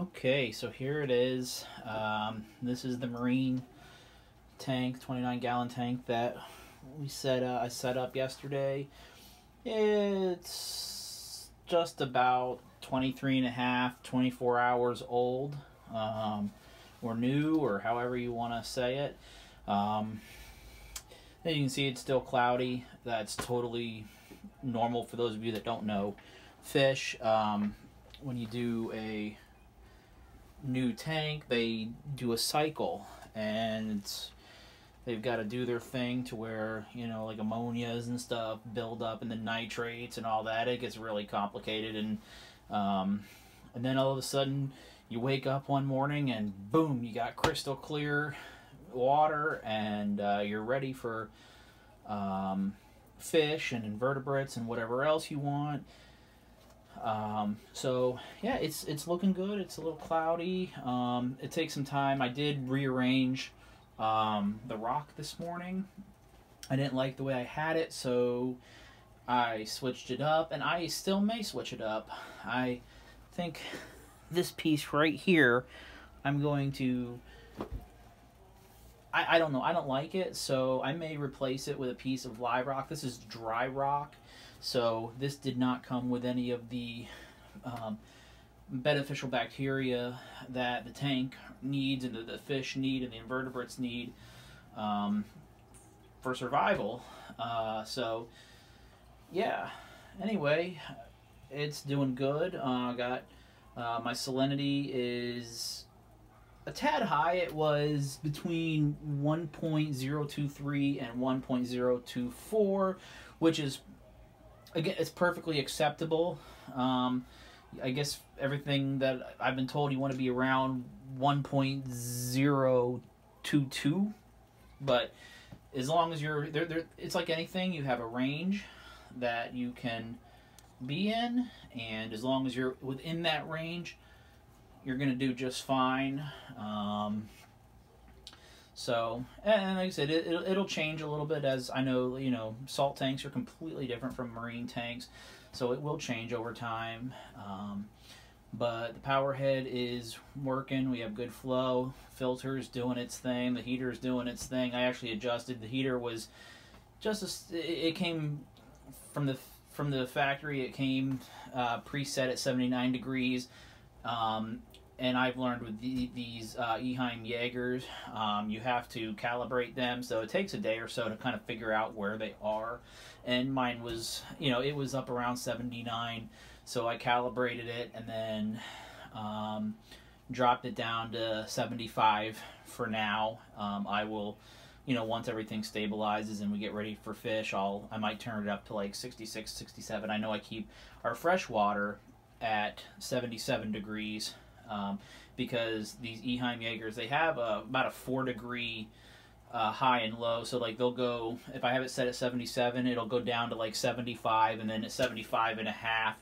Okay, so here it is. Um, this is the marine tank, 29 gallon tank that we set uh, I set up yesterday. It's just about 23 and a half, 24 hours old, um, or new, or however you want to say it. Um, you can see, it's still cloudy. That's totally normal for those of you that don't know fish. Um, when you do a new tank, they do a cycle, and they've got to do their thing to where you know like ammonias and stuff build up, and the nitrates and all that. It gets really complicated, and um, and then all of a sudden you wake up one morning and boom, you got crystal clear water, and uh, you're ready for um, fish and invertebrates and whatever else you want. Um, so yeah, it's it's looking good. It's a little cloudy. Um, it takes some time. I did rearrange um, the rock this morning. I didn't like the way I had it, so I switched it up, and I still may switch it up. I think this piece right here, I'm going to. I, I don't know. I don't like it, so I may replace it with a piece of live rock. This is dry rock, so this did not come with any of the um, beneficial bacteria that the tank needs and the, the fish need and the invertebrates need um, for survival. Uh, so, yeah. Anyway, it's doing good. Uh, got uh, my salinity is a tad high. It was between 1.023 and 1.024, which is again it's perfectly acceptable. Um, I guess everything that I've been told you want to be around 1.022, but as long as you're there, there, it's like anything. You have a range that you can be in, and as long as you're within that range, you're gonna do just fine. Um, so, and like I said, it, it'll, it'll change a little bit as I know, you know, salt tanks are completely different from marine tanks, so it will change over time. Um, but the power head is working. We have good flow. Filter's doing its thing. The heater's doing its thing. I actually adjusted. The heater was just a, it came from the from the factory. It came uh, preset at 79 degrees. Um, and I've learned with the, these uh, Eheim Jaegers, um, you have to calibrate them. So it takes a day or so to kind of figure out where they are. And mine was, you know, it was up around 79. So I calibrated it and then um, dropped it down to 75 for now. Um, I will, you know, once everything stabilizes and we get ready for fish, I'll I might turn it up to like 66, 67. I know I keep our fresh water at 77 degrees um, because these Eheim Jaegers they have a, about a four degree uh, high and low. So like they'll go if I have it set at 77, it'll go down to like 75, and then at 75 and a half,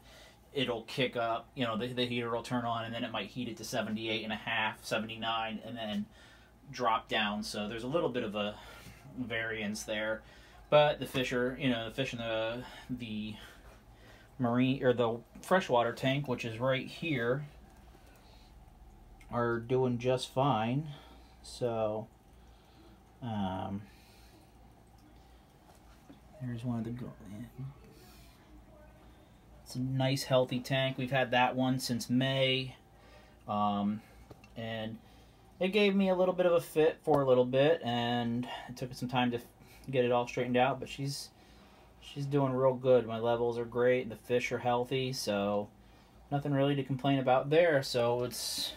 it'll kick up. You know the, the heater will turn on, and then it might heat it to 78 and a half, 79, and then drop down. So there's a little bit of a variance there. But the fish are, you know, the fish in the the marine or the freshwater tank, which is right here, are doing just fine. So, um, there's one of the. It's a nice, healthy tank. We've had that one since May, um, and it gave me a little bit of a fit for a little bit, and it took some time to get it all straightened out. But she's she's doing real good. My levels are great. The fish are healthy, so nothing really to complain about there. So it's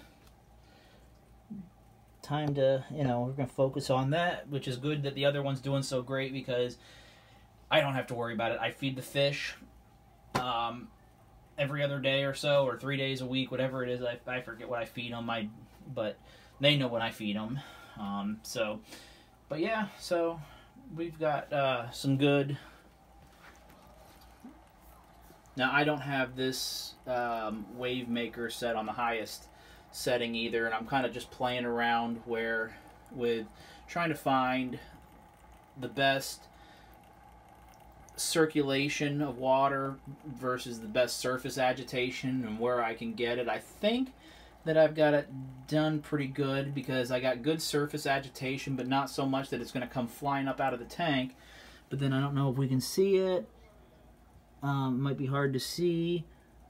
time to, you know, we're going to focus on that, which is good that the other one's doing so great because I don't have to worry about it. I feed the fish um, every other day or so, or three days a week, whatever it is. I, I forget what I feed them, I, but they know when I feed them. Um, so, but yeah, so we've got uh, some good. Now, I don't have this um, wave maker set on the highest setting either and I'm kind of just playing around where with trying to find the best circulation of water versus the best surface agitation and where I can get it. I think that I've got it done pretty good because I got good surface agitation, but not so much that it's going to come flying up out of the tank. But then I don't know if we can see it. Um, it might be hard to see,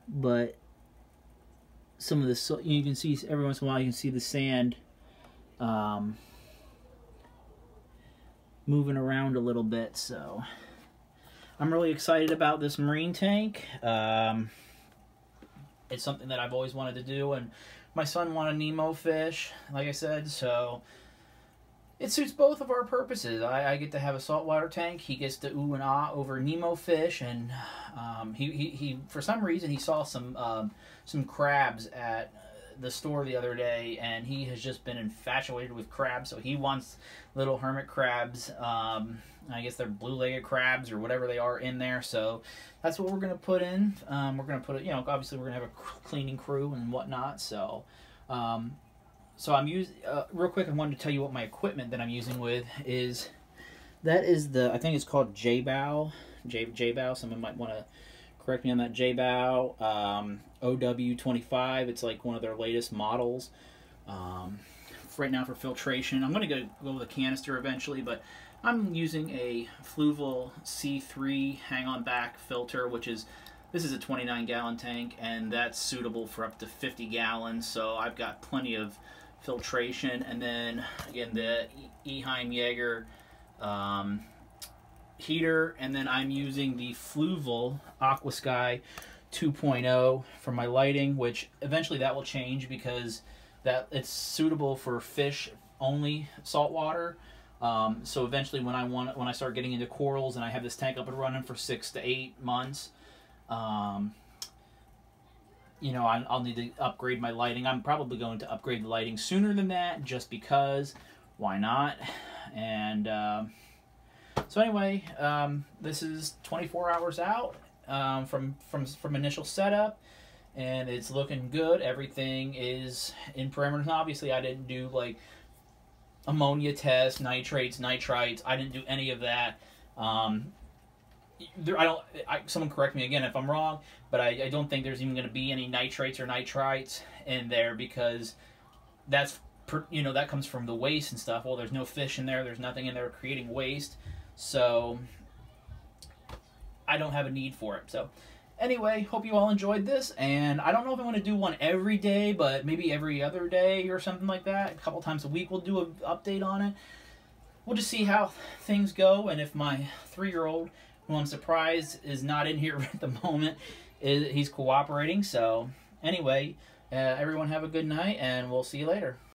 but some of the you can see every once in a while you can see the sand um, moving around a little bit. So I'm really excited about this marine tank. Um, it's something that I've always wanted to do, and my son wanted Nemo fish, like I said, so it suits both of our purposes. I, I get to have a saltwater tank. He gets to ooh and ah over Nemo fish, and um, he, he, he for some reason he saw some um, some crabs at the store the other day, and he has just been infatuated with crabs. So he wants little hermit crabs. Um, I guess they're blue-legged crabs or whatever they are in there. So that's what we're gonna put in. Um, we're gonna put it. You know, obviously we're gonna have a cleaning crew and whatnot. So. So I'm using uh, real quick. I wanted to tell you what my equipment that I'm using with is. That is the I think it's called Jebao. Jebao. Someone might want to correct me on that. Jebao um, OW25. It's like one of their latest models. Um, right now for filtration, I'm going to go go with a canister eventually, but I'm using a Fluval C3 hang-on back filter, which is this is a 29 gallon tank, and that's suitable for up to 50 gallons. So I've got plenty of filtration, and then again the Eheim Jaeger um, heater, and then I'm using the Fluval Aquasky 2.0 for my lighting, which eventually that will change because that it's suitable for fish only saltwater. Um, so eventually, when I want when I start getting into corals and I have this tank up and running for six to eight months, um, you know, I, will need to upgrade my lighting. I'm probably going to upgrade the lighting sooner than that, just because. Why not? And uh, so anyway, um, this is 24 hours out um, from from from initial setup, and it's looking good. Everything is in parameters. Obviously, I didn't do like ammonia tests, nitrates, nitrites. I didn't do any of that. Um, there, I don't. I, someone correct me again if I'm wrong, but I, I don't think there's even going to be any nitrates or nitrites in there because that's you know that comes from the waste and stuff. Well, there's no fish in there. There's nothing in there creating waste, so I don't have a need for it. So anyway, hope you all enjoyed this. And I don't know if I'm going to do one every day, but maybe every other day or something like that. A couple times a week, we'll do an update on it. We'll just see how things go, and if my three-year-old who I'm surprised is not in here at the moment. He's cooperating. So anyway, uh, everyone have a good night, and we'll see you later.